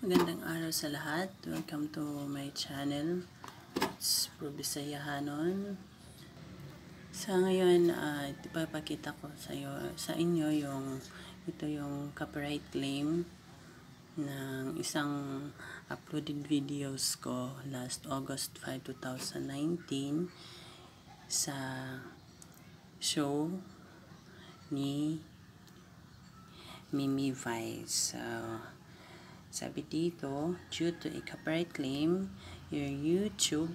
Magandang araw sa lahat. Welcome to my channel. It's Probisayahanon. Sa ngayon, uh, ipapakita ko sa, iyo, sa inyo yung ito yung copyright claim ng isang uploaded videos ko last August 5, 2019 sa show ni Mimi Vice. Uh, sabi dito, due to a copyright claim, your YouTube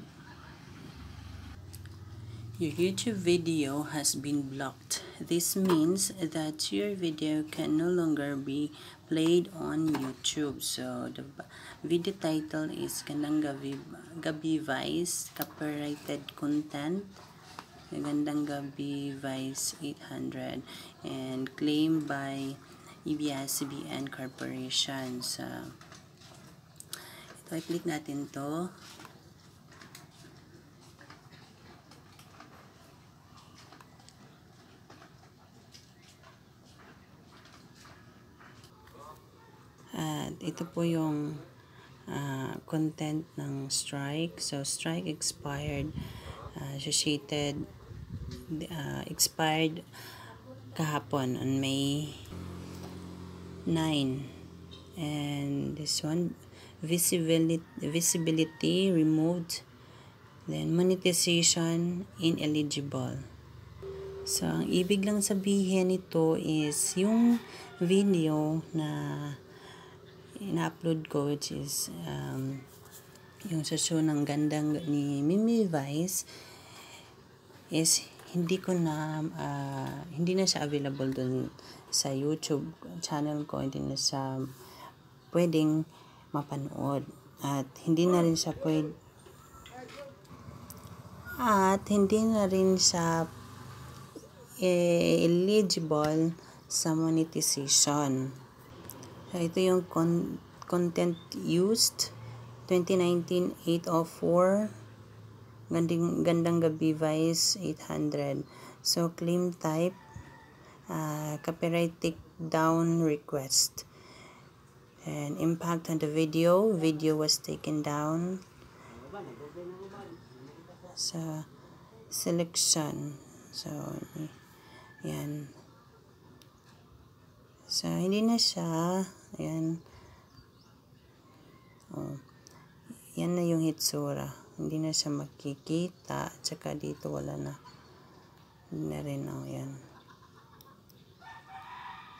your YouTube video has been blocked. This means that your video can no longer be played on YouTube. So, the video title is Gandang Gabi, Gabi Vice Copyrighted Content. Gandang Gabi Vice 800 and claimed by EBS-CBN Corporation. So, ito, i-click natin to. At ito po yung uh, content ng strike. So, strike expired, uh, associated, uh, expired kahapon on May 9. And this one, visibility, visibility removed. Then, monetization ineligible. So, ang ibig lang sabihin nito is yung video na in-upload ko which is um, yung sa show ng gandang ni Mimi Vice is hindi ko na uh, hindi na siya available dun sa YouTube channel ko hindi na siya pwedeng mapanood at hindi na rin siya pwede at hindi na rin siya eh, eligible sa monetization So, ito yung con content used. 2019-804. Gandang, gandang gabi Vice 800. So, claim type. Uh, copyright take down request. And impact on the video. Video was taken down. So, selection. So, yan. So, hindi na siya Ayan. Oh. Yan na yung hitsura. Hindi na siya makikita. Tsaka dito wala na. Hindi na rin. Oh, yan.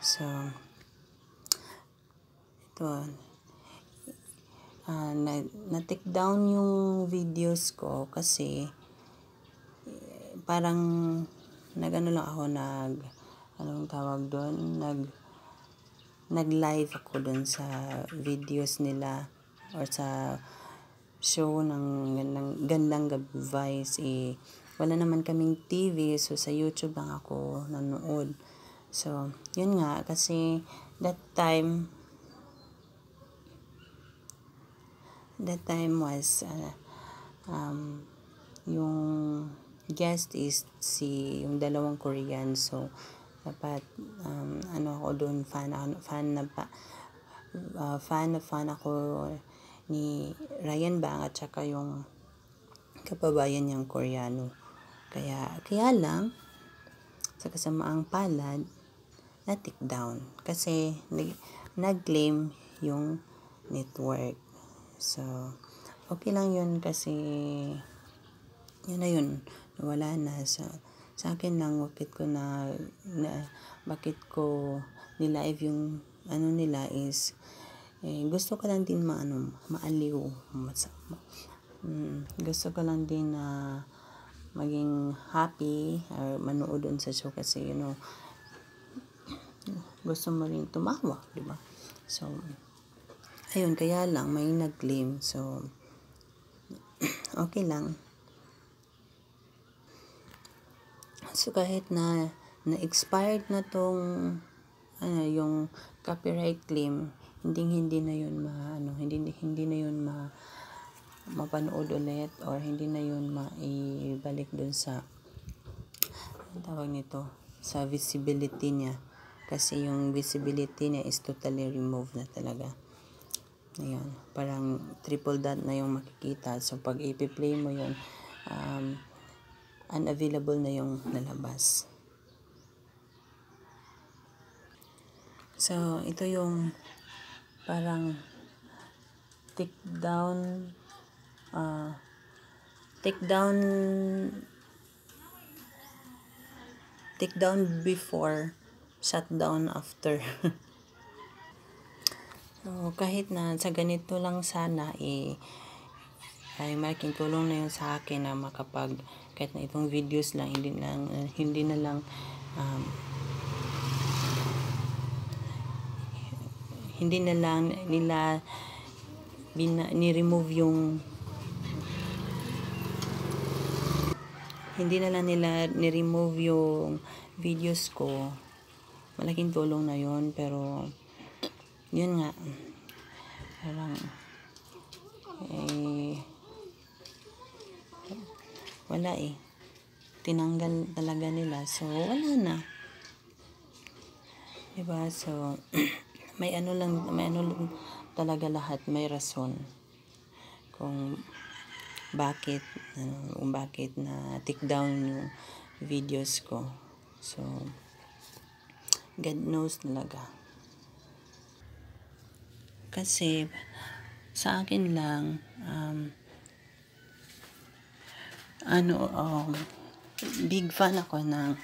So, ito. Uh, na, na-take down yung videos ko kasi parang nagano lang ako nag anong tawag doon nag nag-live ako dun sa videos nila or sa show ng gandang, gandang Vice eh, wala naman kaming TV so sa YouTube lang ako nanood so yun nga kasi that time that time was uh, um, yung guest is si yung dalawang Korean. So dapat um, ano ako doon fan fan na pa uh, fan na fan ako ni Ryan Bang at saka yung kapabayan niyang Koreano. Kaya kaya lang sa kasamaang palad na take down kasi nag-claim yung network. So okay lang yun kasi yun na yun. Wala na. So sa akin lang bakit ko na, na bakit ko nilive yung ano nila is eh, gusto ko lang din maano maaliw mas, mm, gusto ko lang din na maging happy or manood doon sa show kasi you know gusto mo rin tumawa di ba? So ayun kaya lang may nag-claim. So okay lang. So kahit na na-expired na tong ano yung copyright claim, hindi hindi na yun ma ano, hindi hindi na yun ma mapanood ulit or hindi na yun maibalik dun sa tawag nito sa visibility niya kasi yung visibility niya is totally removed na talaga Ayan, parang triple dot na yung makikita. So, pag ipi-play mo yun, um, unavailable na yung nalabas. So, ito yung parang take down uh, take down take down before shut down after. So, kahit na sa ganito lang sana, eh, ay malaking tulong na yun sa akin na makapag, kahit na itong videos lang, hindi, lang, uh, hindi na lang, um, hindi na lang nila bina, ni-remove yung hindi na lang nila ni-remove yung videos ko malaking tulong na yon pero yun nga. Parang eh wala eh. Tinanggal talaga nila. So wala na. Diba? So may ano lang may ano lang talaga lahat. May rason kung bakit ano, kung bakit na take down yung videos ko. So God knows talaga. Kasi, sa akin lang, um, ano, um, big fan ako ng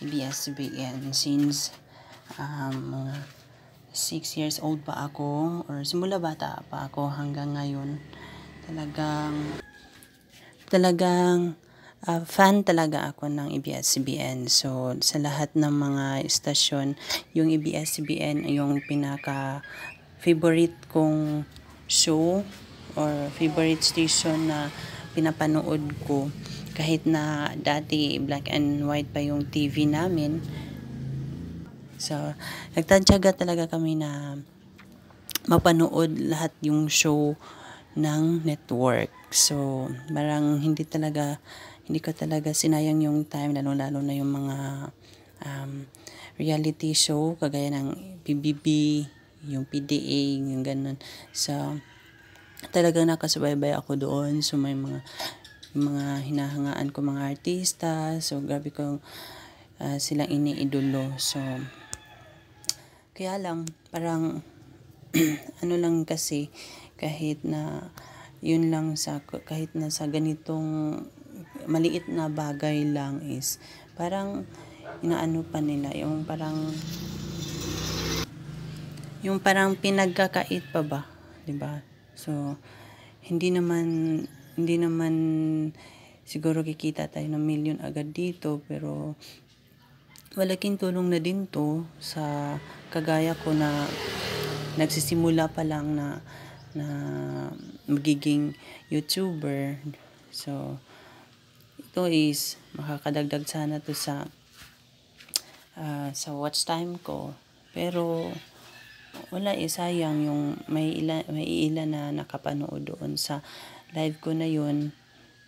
ABS-CBN since um, mga 6 years old pa ako or simula bata pa ako hanggang ngayon. Talagang talagang uh, fan talaga ako ng ABS-CBN so sa lahat ng mga istasyon yung ABS-CBN yung pinaka favorite kong show or favorite station na pinapanood ko. Kahit na dati black and white pa yung TV namin. So nagtadyaga talaga kami na mapanood lahat yung show ng network. So marang hindi talaga hindi ko talaga sinayang yung time lalo lalo na yung mga um, reality show kagaya ng PBB yung PDA, yung ganun. So, talagang nakasubaybay ako doon. So, may mga mga hinahangaan ko mga artista. So, grabe ko uh, silang iniidolo. So, kaya lang, parang, ano lang kasi, kahit na, yun lang sa, kahit na sa ganitong maliit na bagay lang is, parang, inaano pa nila, yung parang, yung parang pinagkakait pa ba, 'di ba? So hindi naman hindi naman siguro kikita tayo ng million agad dito pero malaking tulong na din to sa kagaya ko na nagsisimula pa lang na na magiging YouTuber. So ito is makakadagdag sana to sa uh, sa watch time ko. Pero wala eh, sayang yung may ilan, may ilan na nakapanood doon sa live ko na yun.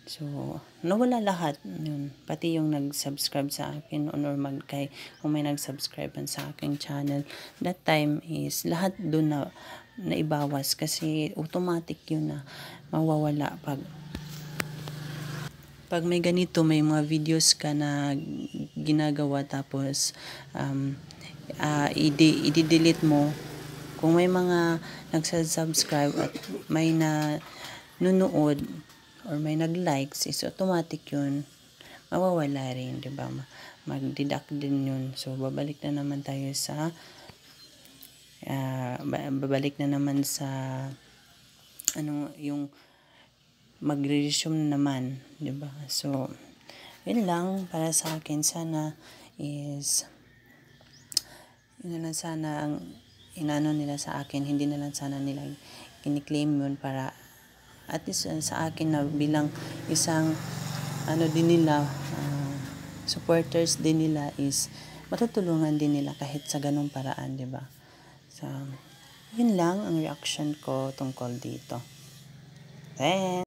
So, nawala lahat yun. Pati yung nag-subscribe sa akin o normal kay kung may nag-subscribe sa aking channel. That time is lahat doon na naibawas kasi automatic yun na mawawala pag pag may ganito may mga videos ka na ginagawa tapos um, uh, i-delete mo kung may mga nagsasubscribe at may na nunood or may nag-likes, is automatic yun. Mawawala rin, di ba? Mag-deduct din yun. So, babalik na naman tayo sa uh, babalik na naman sa ano, yung magre-resume na naman, di ba? So, yun lang para sa akin. Sana is yun lang sana ang inano nila sa akin, hindi na lang sana nila kiniklaim yun para at least uh, sa akin na bilang isang ano din nila uh, supporters din nila is matutulungan din nila kahit sa ganong paraan, 'di ba? So, yun lang ang reaction ko tungkol dito. Then,